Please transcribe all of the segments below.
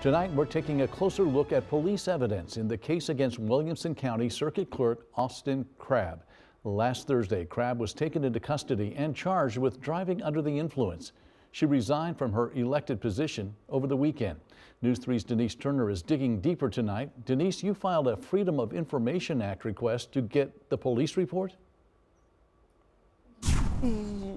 Tonight, we're taking a closer look at police evidence in the case against Williamson County Circuit Clerk Austin Crabb. Last Thursday, Crabb was taken into custody and charged with driving under the influence. She resigned from her elected position over the weekend. News 3's Denise Turner is digging deeper tonight. Denise, you filed a Freedom of Information Act request to get the police report? Hmm.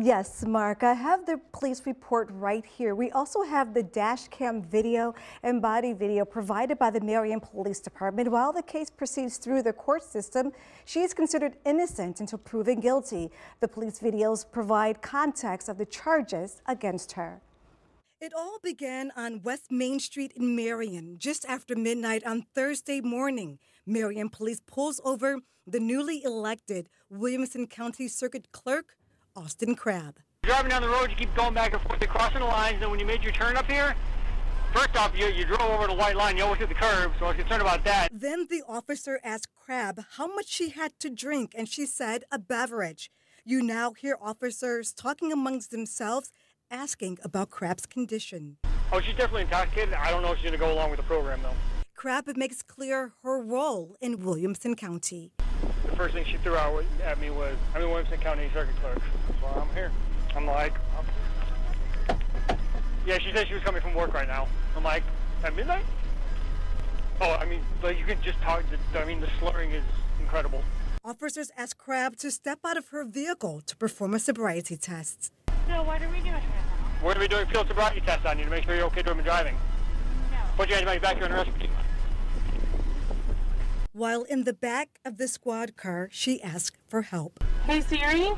Yes, Mark, I have the police report right here. We also have the dash cam video and body video provided by the Marion Police Department. While the case proceeds through the court system, she is considered innocent until proven guilty. The police videos provide context of the charges against her. It all began on West Main Street in Marion just after midnight on Thursday morning. Marion police pulls over the newly elected Williamson County Circuit Clerk Austin Crabb. Driving down the road, you keep going back and forth, crossing the lines. Then when you made your turn up here, first off, you, you drove over the white line. You almost hit the curb, so I was concerned about that. Then the officer asked Crabb how much she had to drink, and she said a beverage. You now hear officers talking amongst themselves, asking about Crabb's condition. Oh, she's definitely intoxicated. I don't know if she's going to go along with the program, though. Crabb makes clear her role in Williamson County the first thing she threw out at me was, I'm in Williamson County Circuit Clerk. Well, I'm here. I'm like, I'm... yeah, she said she was coming from work right now. I'm like, at midnight? Oh, I mean, like you can just talk, I mean, the slurring is incredible. Officers asked Crabb to step out of her vehicle to perform a sobriety test. So what are we doing right now? We're going to be doing field sobriety tests on you to make sure you're okay doing driving. No. Put your hands back here in the rescue while in the back of the squad car, she asked for help. Hey Siri,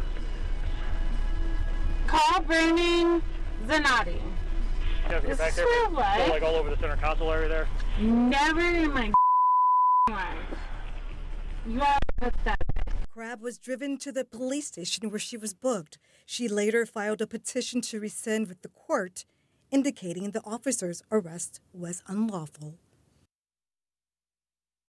call Vernon Zanotti. This back there, what? like all over the center console area there. Never in my life. You are pathetic. Crabb was driven to the police station where she was booked. She later filed a petition to rescind with the court, indicating the officer's arrest was unlawful.